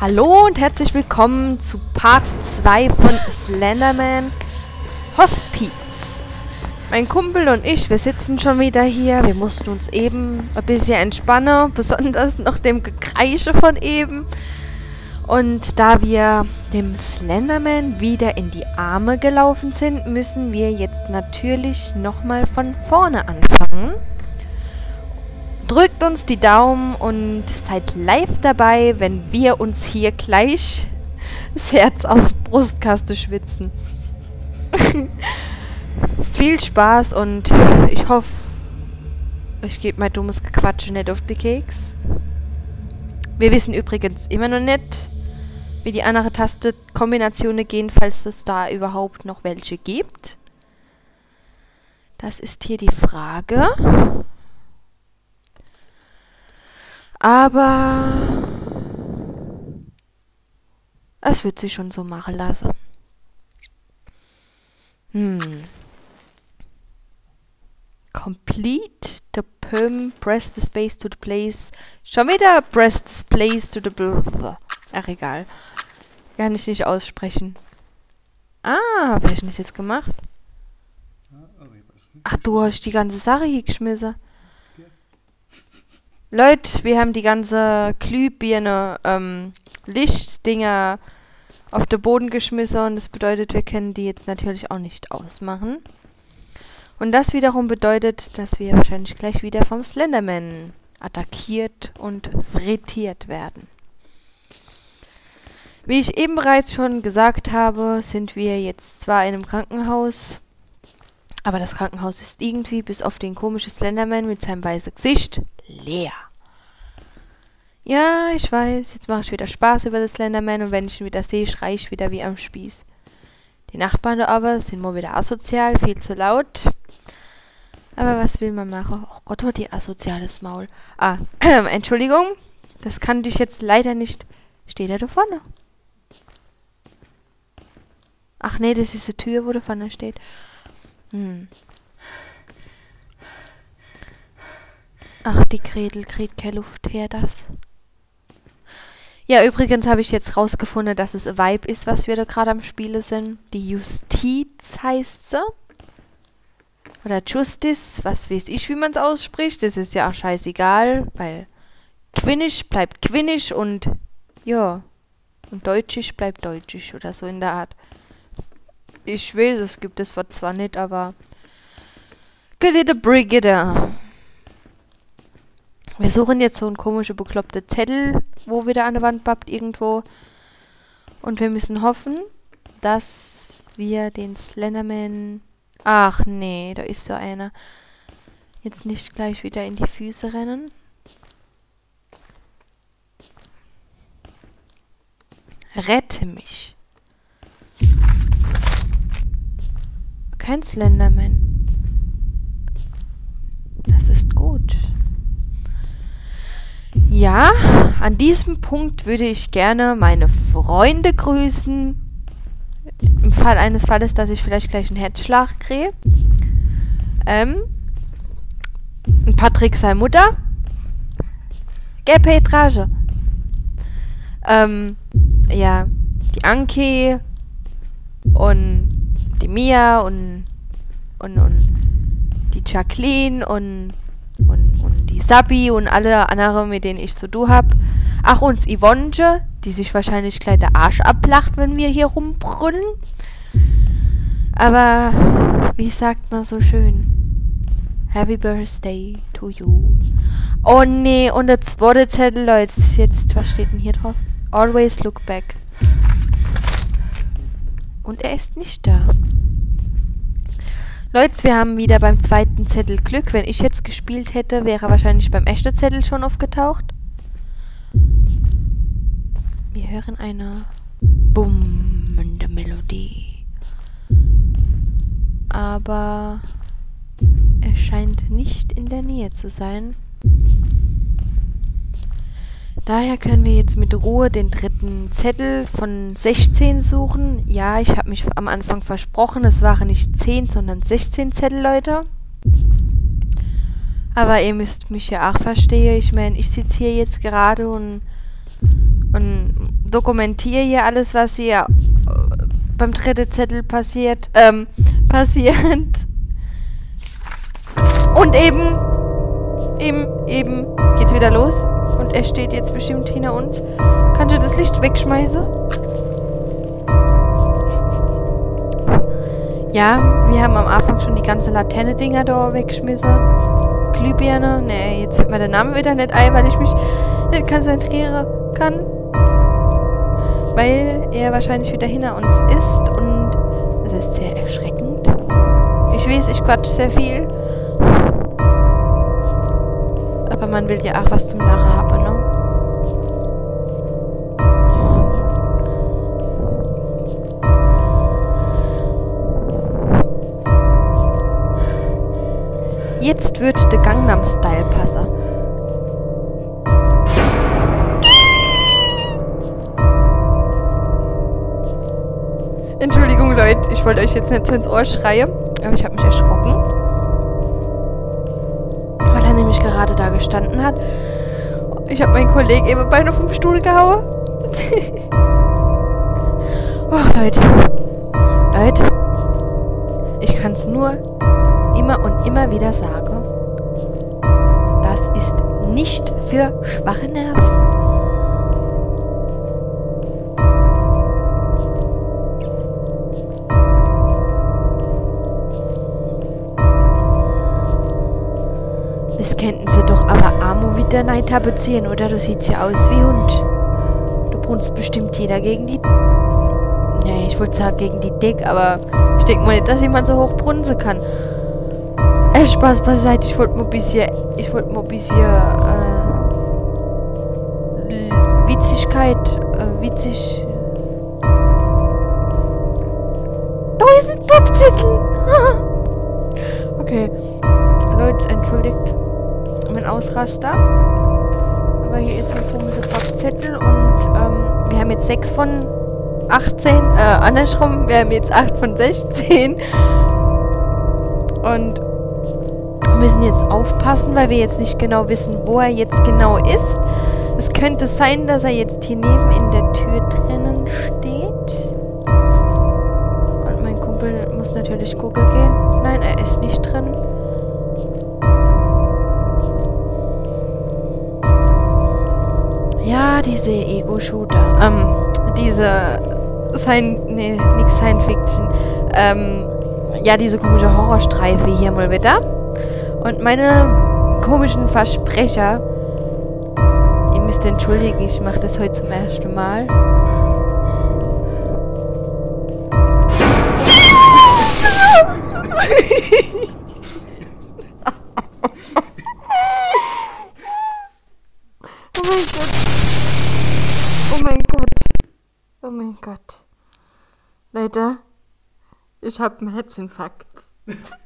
Hallo und herzlich willkommen zu Part 2 von Slenderman Hospiz. Mein Kumpel und ich, wir sitzen schon wieder hier. Wir mussten uns eben ein bisschen entspannen, besonders nach dem Gekreische von eben. Und da wir dem Slenderman wieder in die Arme gelaufen sind, müssen wir jetzt natürlich nochmal von vorne anfangen. Drückt uns die Daumen und seid live dabei, wenn wir uns hier gleich das Herz aus Brustkaste schwitzen. Viel Spaß und ich hoffe, euch geht mein dummes Gequatsche nicht auf die Keks. Wir wissen übrigens immer noch nicht, wie die andere Taste-Kombinationen gehen, falls es da überhaupt noch welche gibt. Das ist hier die Frage. Aber es wird sich schon so machen lassen. Hm. Complete the poem, press the space to the place. Schon wieder press the place to the... Ach, egal. Kann ich nicht aussprechen. Ah, wer hat das jetzt gemacht? Ach, du hast die ganze Sache hier geschmissen. Leute, wir haben die ganze Glühbirne, ähm, Lichtdinger auf den Boden geschmissen und das bedeutet, wir können die jetzt natürlich auch nicht ausmachen. Und das wiederum bedeutet, dass wir wahrscheinlich gleich wieder vom Slenderman attackiert und frittiert werden. Wie ich eben bereits schon gesagt habe, sind wir jetzt zwar in einem Krankenhaus, aber das Krankenhaus ist irgendwie bis auf den komischen Slenderman mit seinem weißen Gesicht leer. Ja, ich weiß, jetzt mache ich wieder Spaß über das Slenderman und wenn ich ihn wieder sehe, schreie ich wieder wie am Spieß. Die Nachbarn aber sind mal wieder asozial, viel zu laut. Aber was will man machen? Oh Gott, oh, die asoziales Maul. Ah, äh, Entschuldigung, das kann dich jetzt leider nicht... Steht er da vorne? Ach nee, das ist die Tür, wo da vorne steht. Hm. Ach, die Gretel kriegt keine Luft her, das. Ja, übrigens habe ich jetzt rausgefunden, dass es Vibe ist, was wir da gerade am Spiele sind. Die Justiz heißt sie. Oder Justice, was weiß ich, wie man es ausspricht. Das ist ja auch scheißegal, weil Quinnisch bleibt Quinnisch und ja, und Deutschisch bleibt Deutschisch oder so in der Art. Ich weiß, es gibt das Wort zwar nicht, aber Gelitte Brigitte. Wir suchen jetzt so einen komischen, bekloppten Zettel, wo wieder an der Wand babbt irgendwo. Und wir müssen hoffen, dass wir den Slenderman... Ach nee, da ist so einer. Jetzt nicht gleich wieder in die Füße rennen. Rette mich. Kein Slenderman. Ja, an diesem Punkt würde ich gerne meine Freunde grüßen. Im Fall eines Falles, dass ich vielleicht gleich einen Herzschlag kriege. Ähm. Patrick sei Mutter. Gell, Petrage? Ähm, ja, die Anke und die Mia und, und, und die Jacqueline und und, und Sabi und alle anderen, mit denen ich zu tun hab. Ach, und Yvonne, die sich wahrscheinlich gleich der Arsch ablacht, wenn wir hier rumbrüllen. Aber, wie sagt man so schön? Happy Birthday to you. Oh nee, und der zweite Zettel, Leute, jetzt, was steht denn hier drauf? Always look back. Und er ist nicht da. Leute, wir haben wieder beim zweiten Zettel Glück. Wenn ich jetzt gespielt hätte, wäre er wahrscheinlich beim echten Zettel schon aufgetaucht. Wir hören eine bummende Melodie. Aber er scheint nicht in der Nähe zu sein. Daher können wir jetzt mit Ruhe den dritten Zettel von 16 suchen. Ja, ich habe mich am Anfang versprochen, es waren nicht 10, sondern 16 Zettel, Leute. Aber ihr müsst mich ja auch verstehen. Ich meine, ich sitze hier jetzt gerade und, und dokumentiere hier alles, was hier äh, beim dritten Zettel passiert, ähm, passiert. Und eben, eben, eben geht's wieder los. Und er steht jetzt bestimmt hinter uns. Kannst du das Licht wegschmeißen? Ja, wir haben am Anfang schon die ganze Laterne-Dinger da weggeschmissen. Glühbirne. Nee, jetzt fällt mir der Name wieder nicht ein, weil ich mich nicht konzentrieren kann. Weil er wahrscheinlich wieder hinter uns ist und es ist sehr erschreckend. Ich weiß, ich quatsch sehr viel. Aber man will ja auch was zum Lachen haben, ne? Jetzt wird der Gangnam Style passen. Entschuldigung, Leute, ich wollte euch jetzt nicht so ins Ohr schreien, aber ich habe mich erschrocken. Nämlich gerade da gestanden hat. Ich habe meinen Kollegen eben beinahe vom Stuhl gehauen. oh, Leute. Leute. Ich kann es nur immer und immer wieder sage, das ist nicht für schwache Nerven. Könnten sie doch aber Amo der Neid tapezieren, oder? Du siehst ja aus wie Hund. Du brunst bestimmt jeder gegen die... Nee, ich wollte sagen gegen die Deck, aber ich denke mal nicht, dass jemand so hoch brunzen kann. Äh, Spaß beiseite. Ich wollte mal ein bisschen. Ich wollte mal ein bisschen. Äh, Witzigkeit. Äh, witzig. Da ist ein Popzettel! okay. Leute, entschuldigt mein Ausraster. Aber hier ist ein komischer Popzettel und ähm, wir haben jetzt 6 von 18. Äh, andersrum, wir haben jetzt 8 von 16. Und müssen jetzt aufpassen, weil wir jetzt nicht genau wissen, wo er jetzt genau ist. Es könnte sein, dass er jetzt hier neben in der Tür drinnen steht. Und mein Kumpel muss natürlich gucken gehen. Nein, er ist nicht drin. Ja, diese Ego-Shooter. Ähm, diese Science... Nee, nix Science Fiction. Ähm, ja, diese komische Horrorstreife hier mal wieder. Und meine komischen Versprecher, ihr müsst entschuldigen, ich mache das heute zum ersten Mal. Oh mein Gott. Oh mein Gott. Oh mein Gott. Leute, ich habe einen Herzinfarkt.